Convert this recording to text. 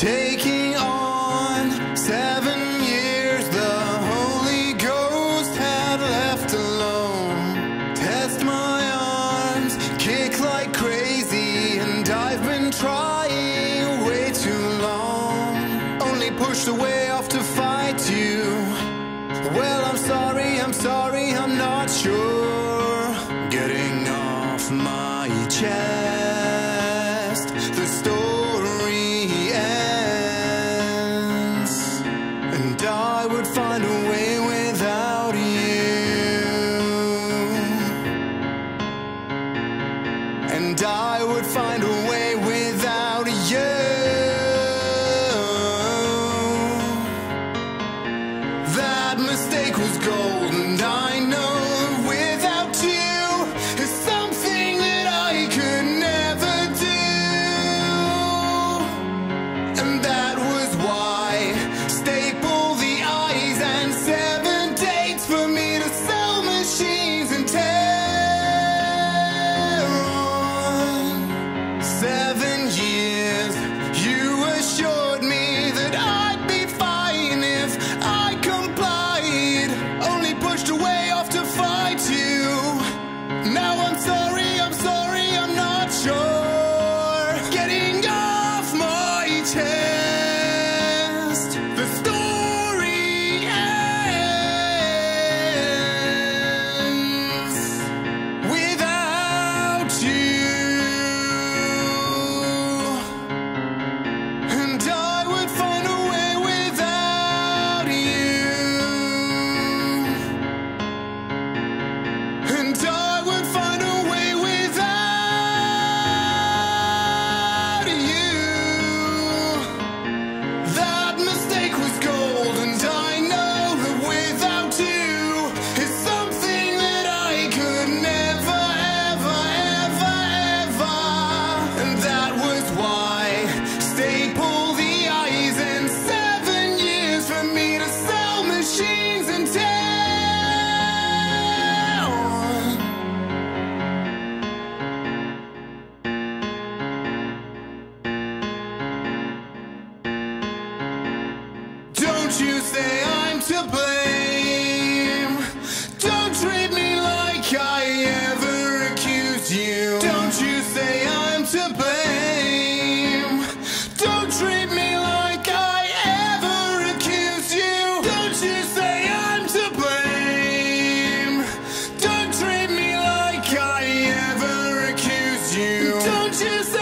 Taking on seven years, the Holy Ghost had left alone. Test my arms, kick like crazy, and I've been trying way too long. Only pushed away off to fight you. Well, I'm sorry, I'm sorry, I'm not sure. Getting off my chest. I would find a way without you. And I would find a way without you. That mistake was golden. Don't you say I'm to blame. Don't treat me like I ever accused you. Don't you say I'm to blame. Don't treat me like I ever accused you. Don't you say I'm to blame. Don't treat me like I ever accused you. Don't you say